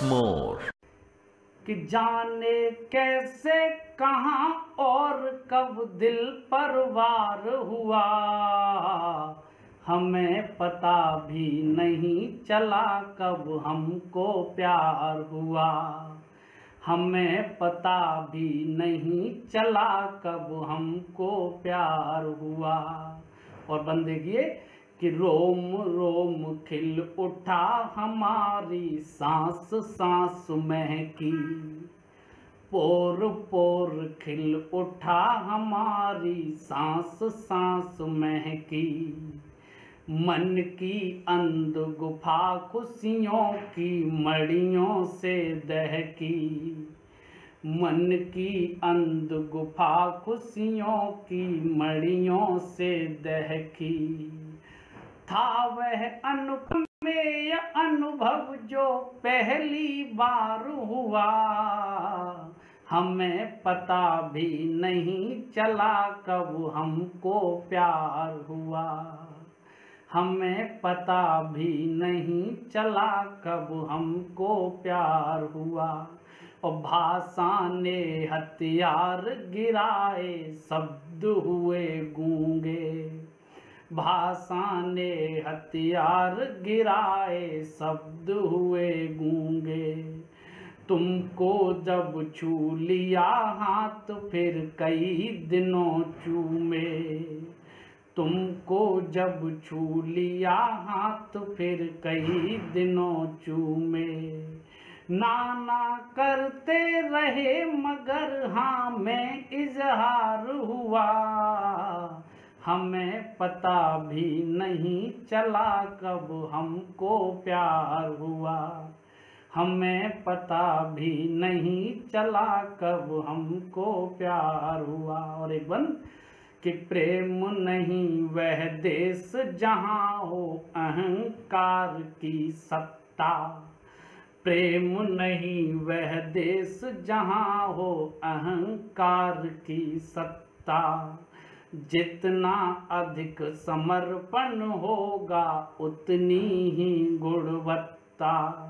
more. कि जाने कैसे, कहाँ और कब दिल पर वार हुआ। हमें पता भी नहीं चला कब हमको प्यार हुआ। हमें पता भी नहीं चला कब हमको प्यार हुआ। और बंदे किए कि रोम रोम खिल उठा हमारी सांस सांस महकी। पोर पोर खिल उठा हमारी सांस सांस महकी। मन की अंध गुफा खुशियों की मड़ियों से दहकी। मन की अंध गुफा खुशियों की मड़ियों से दहकी। था वह अनुपमेय अनुभव जो पहली बार हुआ। हमें पता भी नहीं चला कब हमको प्यार हुआ। हमें पता भी नहीं चला कब हमको प्यार हुआ। और भाषा ने हथियार गिराए, शब्द हुए गूँगे। भाषा ने हथियार गिराए, शब्द हुए गूँगे। तुमको जब छू लिया हाथ, फिर कई दिनों चूमे। तुमको जब छू लिया हाथ, फिर कई दिनों चूमे। नाना करते रहे, मगर हाँ में इजहार हुआ। हमें पता भी नहीं चला कब हमको प्यार हुआ। हमें पता भी नहीं चला कब हमको प्यार हुआ। और एक बंद कि प्रेम नहीं, वह देश जहाँ हो, अहंकार की सत्ता। प्रेम नहीं, वह देश जहाँ हो, अहंकार की सत्ता। जितना अधिक समर्पण होगा, उतनी ही गुणवत्ता।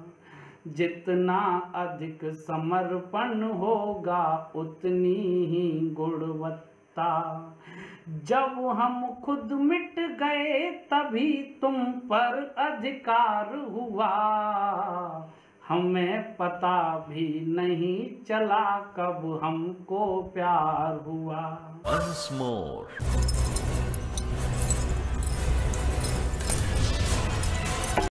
जितना अधिक समर्पण होगा, उतनी ही गुणवत्ता। जब हम खुद मिट गए, तभी तुम पर अधिकार हुआ। हमें पता भी नहीं चला कब हमको प्यार हुआ Once more.